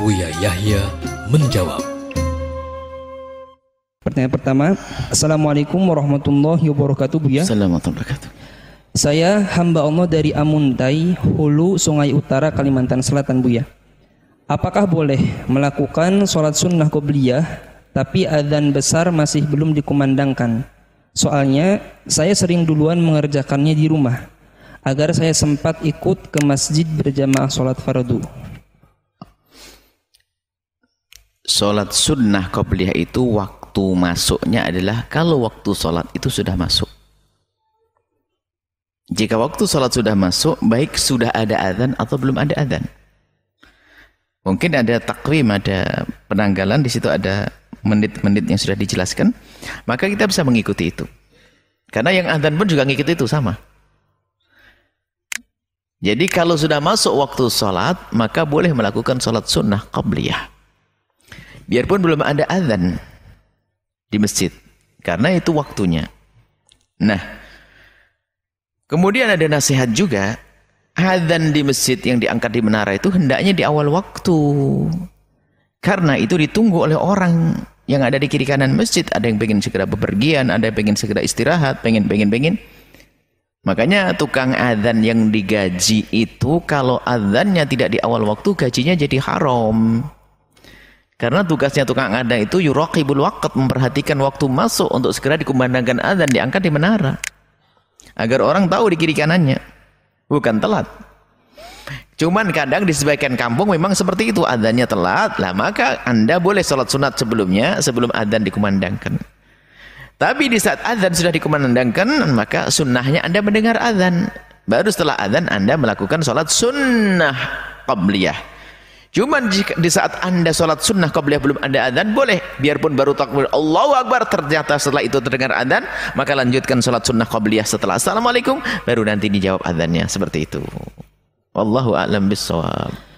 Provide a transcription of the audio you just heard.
Buya Yahya menjawab. Pertanyaan pertama, Assalamualaikum warahmatullahi wabarakatuh Buya. Assalamualaikum warahmatullahi wabarakatuh. Saya hamba Allah dari Amuntai, Hulu, Sungai Utara, Kalimantan Selatan Buya. Apakah boleh melakukan sholat sunnah qobliyah tapi adzan besar masih belum dikumandangkan? Soalnya saya sering duluan mengerjakannya di rumah agar saya sempat ikut ke masjid berjamaah sholat fardu. Sholat sunnah qobliyah itu waktu masuknya adalah kalau waktu sholat itu sudah masuk. Jika waktu sholat sudah masuk, baik sudah ada adzan atau belum ada adzan. Mungkin ada takwim, ada penanggalan, di situ ada menit-menit yang sudah dijelaskan. Maka kita bisa mengikuti itu. Karena yang adzan pun juga ngikuti itu sama. Jadi kalau sudah masuk waktu sholat, maka boleh melakukan sholat sunnah qabliyah. Biarpun belum ada adzan di masjid. Karena itu waktunya. Nah, kemudian ada nasihat juga, Adzan di masjid yang diangkat di menara itu hendaknya di awal waktu. Karena itu ditunggu oleh orang yang ada di kiri kanan masjid. Ada yang pengen segera bepergian, ada yang pengen segera istirahat, pengen, pengen, pengen. Makanya tukang adzan yang digaji itu kalau adzannya tidak di awal waktu gajinya jadi haram. Karena tugasnya tukang adzan itu yuraqibul waqt memperhatikan waktu masuk untuk segera dikumandangkan adzan diangkat di menara. Agar orang tahu di kiri kanannya bukan telat. Cuman kadang di sebagian kampung memang seperti itu adanya telat, lah maka anda boleh sholat sunat sebelumnya sebelum adzan dikumandangkan. Tapi di saat adzan sudah dikumandangkan maka sunnahnya anda mendengar adzan. Baru setelah adzan anda melakukan sholat sunnah qabliyah. Cuman jika di saat anda sholat sunnah qabliyah belum ada adzan boleh. Biarpun baru takbir. Allahu Akbar ternyata setelah itu terdengar adzan maka lanjutkan sholat sunnah qabliyah setelah. Assalamualaikum. Baru nanti dijawab adzannya. Seperti itu. Wallahu a'lam bissawab.